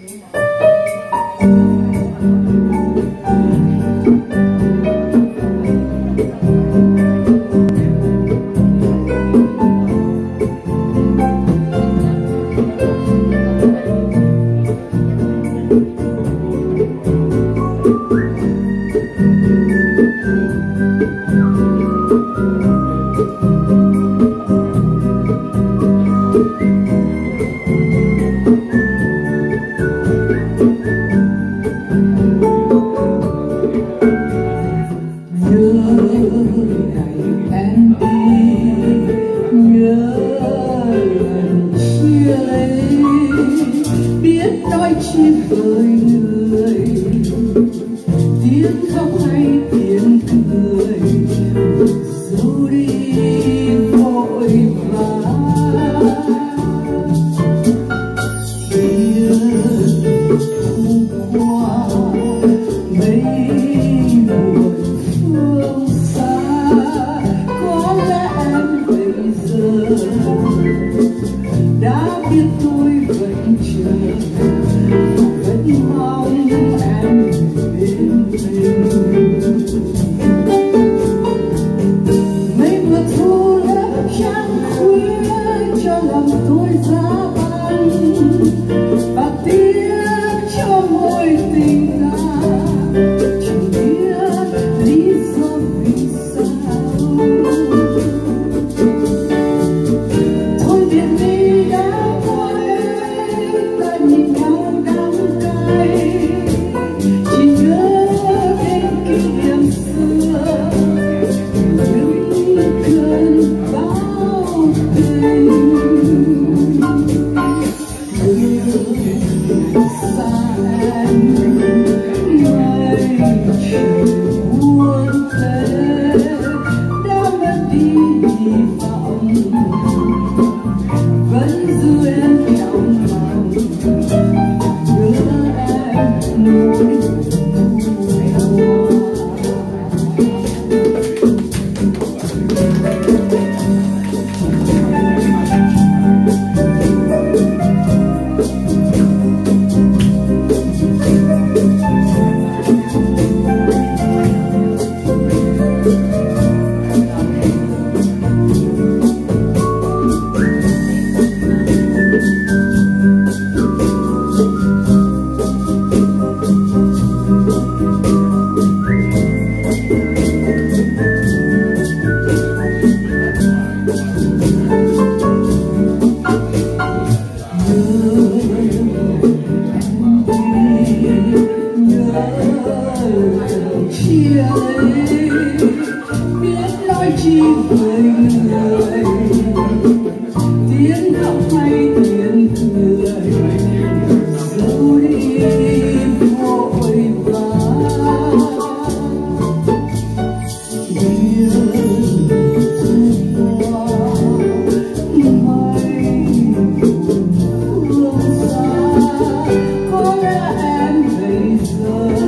没。chia ly biết nói chi với người tiếng khóc hay tiếng cười dẫu đi vội vã Có lẽ em bây giờ